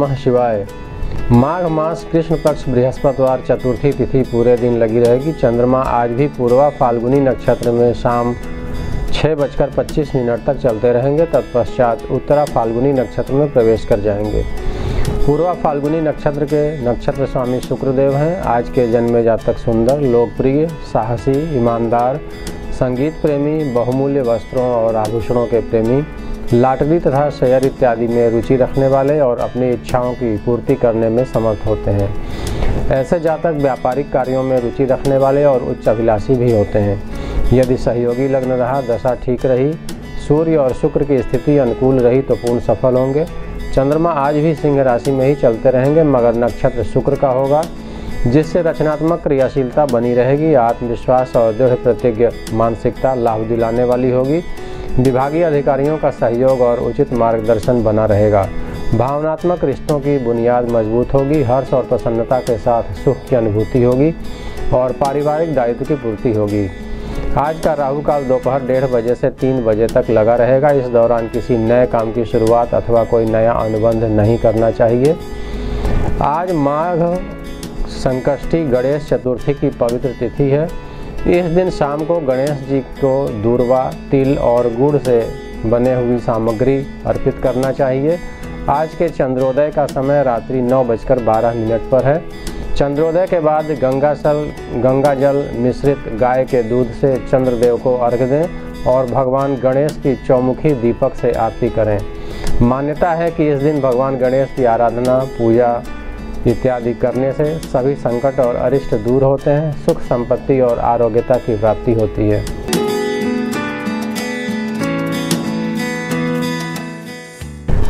नमः शिवाय। माघ मास कृष्ण पक्ष बृहस्पतिवार चतुर्थी तिथि पूरे दिन लगी रहेगी। चंद्रमा आज भी पूर्वा फाल्गुनी नक्षत्र में शाम छः बजकर पच्चीस मिनट तक चलते रहेंगे, तत्पश्चात उत्तरा फाल्गुनी नक्षत्र में प्रवेश कर जाएँगे। पूर्वा फाल्गुनी नक्षत्र के नक्षत्र स्वामी शुक्रदेव हैं। आज के जन्मे जातक सुंदर, लोकप्रिय, साहसी, ईमानदार, संगीत प्रेमी, बहुमूल्य वस्त्रों और आभूषणों के प्रेमी लाटरी तथा शेयर इत्यादि में रुचि रखने वाले और अपनी इच्छाओं की पूर्ति करने में समर्थ होते हैं। ऐसे जातक व्यापारिक कार्यों में रुचि रखने वाले और उच्च अभिलाषी भी होते हैं। यदि सहयोगी लग्न रहा, दशा ठीक रही, सूर्य और शुक्र की स्थिति अनुकूल रही तो पूर्ण सफल होंगे। चंद्रमा आज भी सिंह राशि में ही चलते रहेंगे, मगर नक्षत्र शुक्र का होगा, जिससे रचनात्मक क्रियाशीलता बनी रहेगी, आत्मविश्वास और दृढ़ प्रतिज्ञ, मानसिकता लाभ दिलाने वाली होगी। विभागीय अधिकारियों का सहयोग और उचित मार्गदर्शन बना रहेगा। भावनात्मक रिश्तों की बुनियाद मज़बूत होगी, हर्ष और प्रसन्नता के साथ सुख की अनुभूति होगी और पारिवारिक दायित्व की पूर्ति होगी। आज का राहु काल दोपहर डेढ़ बजे से तीन बजे तक लगा रहेगा। इस दौरान किसी नए काम की शुरुआत अथवा कोई नया अनुबंध नहीं करना चाहिए। आज माघ संकष्टी गणेश चतुर्थी की पवित्र तिथि है। इस दिन शाम को गणेश जी को दूरवा, तिल और गुड़ से बने हुई सामग्री अर्पित करना चाहिए। आज के चंद्रोदय का समय रात्रि नौ बजकर बारह मिनट पर है। चंद्रोदय के बाद गंगा सल गंगा जल मिश्रित गाय के दूध से चंद्रदेव को अर्घ दें और भगवान गणेश की चौमुखी दीपक से आरती करें। मान्यता है कि इस दिन भगवान गणेश की आराधना, पूजा इत्यादि करने से सभी संकट और अरिष्ट दूर होते हैं, सुख संपत्ति और आरोग्यता की प्राप्ति होती है।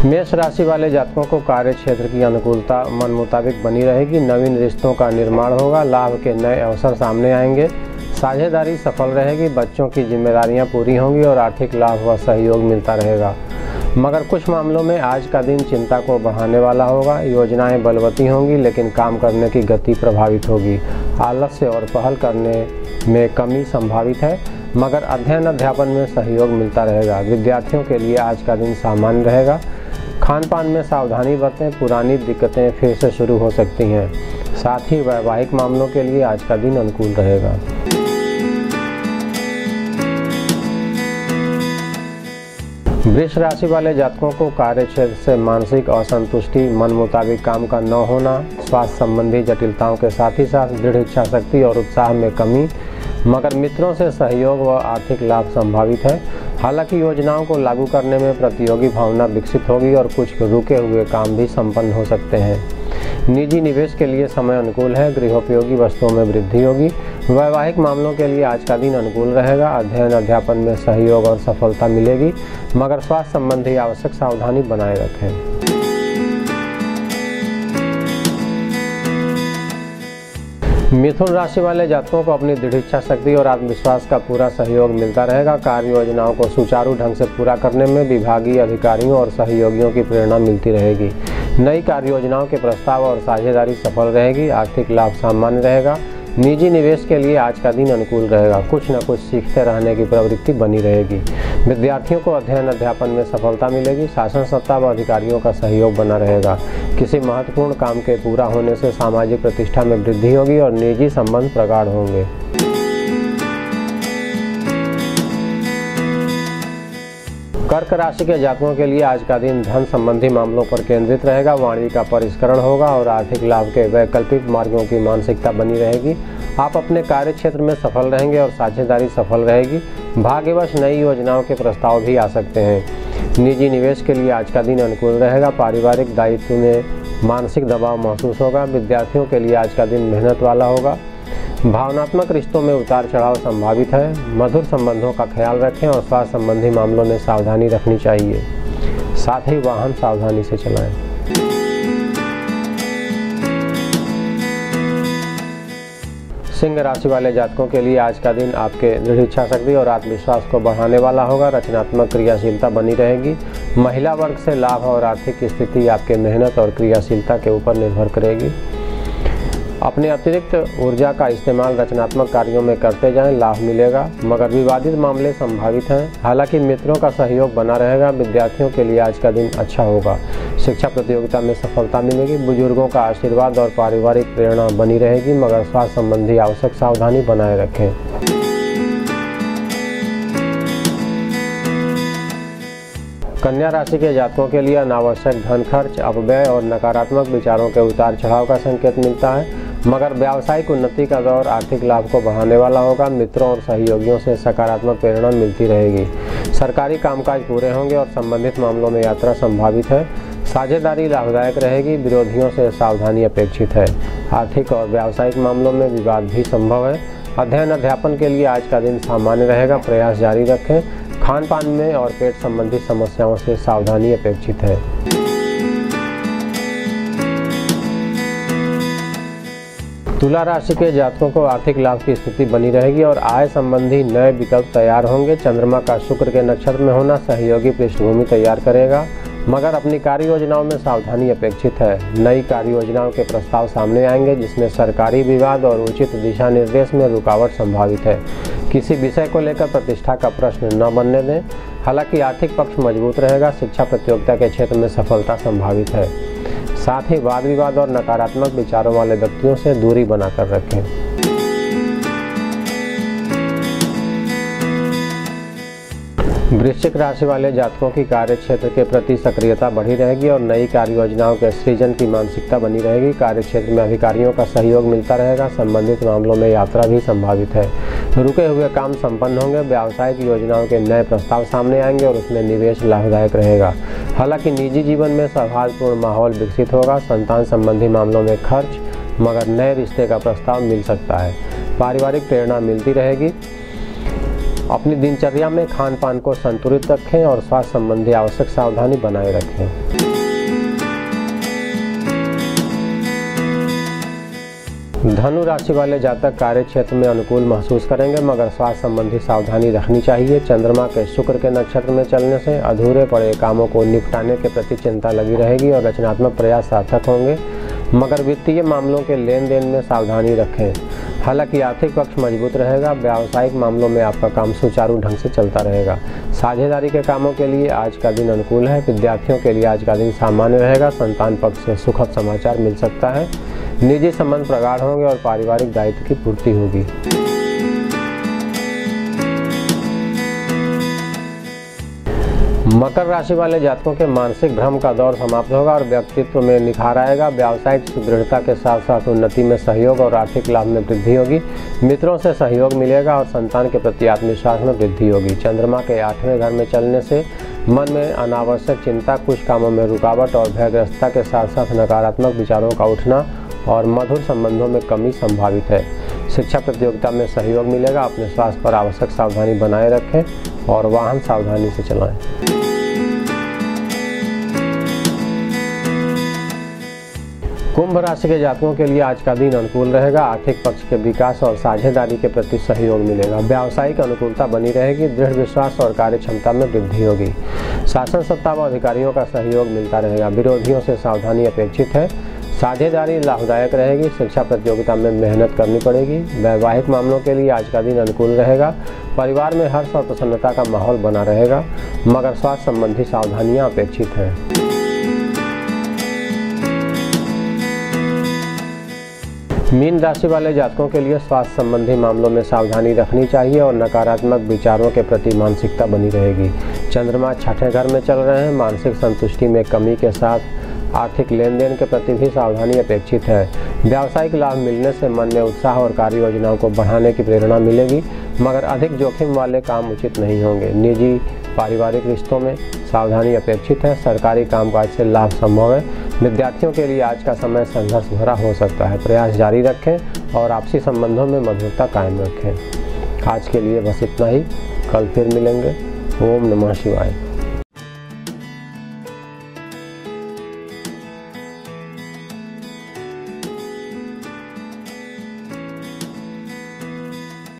मेष राशि वाले जातकों को कार्य क्षेत्र की अनुकूलता मन मुताबिक बनी रहेगी। नवीन रिश्तों का निर्माण होगा, लाभ के नए अवसर सामने आएँगे। साझेदारी सफल रहेगी, बच्चों की जिम्मेदारियाँ पूरी होंगी और आर्थिक लाभ व सहयोग मिलता रहेगा। मगर कुछ मामलों में आज का दिन चिंता को बढ़ाने वाला होगा। योजनाएँ बलवती होंगी, लेकिन काम करने की गति प्रभावित होगी। आलस्य और पहल करने में कमी संभावित है, मगर अध्ययन अध्यापन में सहयोग मिलता रहेगा। विद्यार्थियों के लिए आज का दिन सामान्य रहेगा। खान पान में सावधानी बरतें, पुरानी दिक्कतें फिर से शुरू हो सकती हैं। साथ ही वैवाहिक मामलों के लिए आज का दिन अनुकूल रहेगा। वृक्ष राशि वाले जातकों को कार्य क्षेत्र से मानसिक असंतुष्टि, मन मुताबिक काम का न होना, स्वास्थ्य संबंधी जटिलताओं के साथ ही साथ दृढ़ इच्छा शक्ति और उत्साह में कमी, मगर मित्रों से सहयोग व आर्थिक लाभ संभावित है। हालाँकि योजनाओं को लागू करने में प्रतियोगी भावना विकसित होगी और कुछ रुके हुए काम भी संपन्न हो सकते हैं। निजी निवेश के लिए समय अनुकूल है, गृहोपयोगी वस्तुओं में वृद्धि होगी वैवाहिक मामलों के लिए आज का दिन अनुकूल रहेगा, अध्ययन अध्यापन में सहयोग और सफलता मिलेगी, मगर स्वास्थ्य संबंधी आवश्यक सावधानी बनाए रखें। मिथुन राशि वाले जातकों को अपनी दृढ़ इच्छा, शक्ति और आत्मविश्वास का पूरा सहयोग मिलता रहेगा। कार्य योजनाओं को सुचारू ढंग से पूरा करने में विभागीय अधिकारियों और सहयोगियों की प्रेरणा मिलती रहेगी। नई कार्य योजनाओं के प्रस्ताव और साझेदारी सफल रहेगी, आर्थिक लाभ सामान्य रहेगा। निजी निवेश के लिए आज का दिन अनुकूल रहेगा। कुछ न कुछ सीखते रहने की प्रवृत्ति बनी रहेगी। विद्यार्थियों को अध्ययन अध्यापन में सफलता मिलेगी। शासन सत्ता व अधिकारियों का सहयोग बना रहेगा। किसी महत्वपूर्ण काम के पूरा होने से सामाजिक प्रतिष्ठा में वृद्धि होगी और निजी संबंध प्रगाढ़ होंगे। कर्क राशि के जातकों के लिए आज का दिन धन संबंधी मामलों पर केंद्रित रहेगा। वाणी का परिष्करण होगा और आर्थिक लाभ के वैकल्पिक मार्गों की मानसिकता बनी रहेगी। आप अपने कार्य क्षेत्र में सफल रहेंगे और साझेदारी सफल रहेगी। भाग्यवश नई योजनाओं के प्रस्ताव भी आ सकते हैं। निजी निवेश के लिए आज का दिन अनुकूल रहेगा। पारिवारिक दायित्व में मानसिक दबाव महसूस होगा। विद्यार्थियों के लिए आज का दिन मेहनत वाला होगा। भावनात्मक रिश्तों में उतार चढ़ाव संभावित है। मधुर संबंधों का ख्याल रखें और स्वास्थ्य संबंधी मामलों में सावधानी रखनी चाहिए। साथ ही वाहन सावधानी से चलाएँ। सिंह राशि वाले जातकों के लिए आज का दिन आपके दृढ़ इच्छा शक्ति और आत्मविश्वास को बढ़ाने वाला होगा। रचनात्मक क्रियाशीलता बनी रहेगी। महिला वर्ग से लाभ और आर्थिक स्थिति आपके मेहनत और क्रियाशीलता के ऊपर निर्भर करेगी। अपने अतिरिक्त ऊर्जा का इस्तेमाल रचनात्मक कार्यों में करते जाएँ, लाभ मिलेगा। मगर विवादित मामले संभावित हैं। हालाँकि मित्रों का सहयोग बना रहेगा। विद्यार्थियों के लिए आज का दिन अच्छा होगा। शिक्षा प्रतियोगिता में सफलता मिलेगी। बुज़ुर्गों का आशीर्वाद और पारिवारिक प्रेरणा बनी रहेगी, मगर स्वास्थ्य संबंधी आवश्यक सावधानी बनाए रखें। कन्या राशि के जातकों के लिए अनावश्यक धन खर्च, अपव्यय और नकारात्मक विचारों के उतार चढ़ाव का संकेत मिलता है। मगर व्यावसायिक उन्नति का दौर आर्थिक लाभ को बढ़ाने वाला होगा। मित्रों और सहयोगियों से सकारात्मक प्रेरणा मिलती रहेगी। सरकारी कामकाज पूरे होंगे और संबंधित मामलों में यात्रा संभावित है। साझेदारी लाभदायक रहेगी, विरोधियों से सावधानी अपेक्षित है। आर्थिक और व्यावसायिक मामलों में विवाद भी संभव है। अध्ययन अध्यापन के लिए आज का दिन सामान्य रहेगा, प्रयास जारी रखें। खान पान में और पेट संबंधी समस्याओं से सावधानी अपेक्षित है। तुला राशि के जातकों को आर्थिक लाभ की स्थिति बनी रहेगी और आय संबंधी नए विकल्प तैयार होंगे। चंद्रमा का शुक्र के नक्षत्र में होना सहयोगी पृष्ठभूमि तैयार करेगा, मगर अपनी कार्य योजनाओं में सावधानी अपेक्षित है। नई कार्य योजनाओं के प्रस्ताव सामने आएँगे, जिसमें सरकारी विवाद और उचित दिशा निर्देश में रुकावट संभावित है। किसी विषय को लेकर प्रतिष्ठा का प्रश्न न बनने दें। हालाँकि आर्थिक पक्ष मज़बूत रहेगा, शिक्षा प्रतियोगिता के क्षेत्र में सफलता संभावित है। साथ ही वाद विवाद और नकारात्मक विचारों वाले व्यक्तियों से दूरी बनाकर रखें। वृश्चिक राशि वाले जातकों की कार्य क्षेत्र के प्रति सक्रियता बढ़ी रहेगी और नई कार्य योजनाओं के सृजन की मानसिकता बनी रहेगी। कार्य क्षेत्र में अधिकारियों का सहयोग मिलता रहेगा। संबंधित मामलों में यात्रा भी संभावित है। रुके हुए काम संपन्न होंगे। व्यावसायिक योजनाओं के नए प्रस्ताव सामने आएँगे और उसमें निवेश लाभदायक रहेगा। हालाँकि निजी जीवन में सौहार्दपूर्ण माहौल विकसित होगा। संतान संबंधी मामलों में खर्च, मगर नए रिश्ते का प्रस्ताव मिल सकता है। पारिवारिक प्रेरणा मिलती रहेगी। अपनी दिनचर्या में खान पान को संतुलित रखें और स्वास्थ्य संबंधी आवश्यक सावधानी बनाए रखें। धनु राशि वाले जातक कार्य क्षेत्र में अनुकूल महसूस करेंगे, मगर स्वास्थ्य संबंधी सावधानी रखनी चाहिए। चंद्रमा के शुक्र के नक्षत्र में चलने से अधूरे पड़े कामों को निपटाने के प्रति चिंता लगी रहेगी और रचनात्मक प्रयास सार्थक होंगे। मगर वित्तीय मामलों के लेन देन में सावधानी रखें। हालाँकि आर्थिक पक्ष मज़बूत रहेगा, व्यावसायिक मामलों में आपका काम सुचारू ढंग से चलता रहेगा। साझेदारी के कामों के लिए आज का दिन अनुकूल है। विद्यार्थियों के लिए आज का दिन सामान्य रहेगा। संतान पक्ष से सुखद समाचार मिल सकता है। निजी संबंध प्रगाढ़ होंगे और पारिवारिक दायित्व की पूर्ति होगी। मकर राशि वाले जातकों के मानसिक भ्रम का दौर समाप्त होगा और व्यक्तित्व में निखार आएगा। व्यावसायिक सुदृढ़ता के साथ साथ उन्नति में सहयोग और आर्थिक लाभ में वृद्धि होगी। मित्रों से सहयोग मिलेगा और संतान के प्रति आत्मविश्वास में वृद्धि होगी। चंद्रमा के आठवें घर में चलने से मन में अनावश्यक चिंता, कुछ कामों में रुकावट और भयग्रस्तता के साथ साथ नकारात्मक विचारों का उठना और मधुर संबंधों में कमी संभावित है। शिक्षा प्रतियोगिता में सहयोग मिलेगा। अपने स्वास्थ्य पर आवश्यक सावधानी बनाए रखें और वाहन सावधानी से चलाएँ। कुंभ राशि के जातकों के लिए आज का दिन अनुकूल रहेगा। आर्थिक पक्ष के विकास और साझेदारी के प्रति सहयोग मिलेगा। व्यावसायिक अनुकूलता बनी रहेगी, दृढ़ विश्वास और कार्य क्षमता में वृद्धि होगी। शासन सत्ता व अधिकारियों का सहयोग मिलता रहेगा। विरोधियों से सावधानी अपेक्षित है। साझेदारी लाभदायक रहेगी। शिक्षा प्रतियोगिता में मेहनत करनी पड़ेगी। वैवाहिक मामलों के लिए आज का दिन अनुकूल रहेगा। परिवार में हर्ष और प्रसन्नता का माहौल बना रहेगा। मगर स्वास्थ्य संबंधी सावधानियाँ अपेक्षित हैं। मीन राशि वाले जातकों के लिए स्वास्थ्य संबंधी मामलों में सावधानी रखनी चाहिए और नकारात्मक विचारों के प्रति मानसिकता बनी रहेगी। चंद्रमा छठे घर में चल रहे हैं। मानसिक संतुष्टि में कमी के साथ आर्थिक लेन देन के प्रति भी सावधानी अपेक्षित है। व्यावसायिक लाभ मिलने से मन में उत्साह और कार्य योजनाओं को बढ़ाने की प्रेरणा मिलेगी, मगर अधिक जोखिम वाले काम उचित नहीं होंगे। निजी, पारिवारिक रिश्तों में सावधानी अपेक्षित है। सरकारी कामकाज से लाभ संभव है। विद्यार्थियों के लिए आज का समय संघर्ष भरा हो सकता है। प्रयास जारी रखें और आपसी संबंधों में मधुरता कायम रखें। आज के लिए बस इतना ही। कल फिर मिलेंगे। ओम नमः शिवाय।